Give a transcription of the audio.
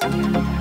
Podcast.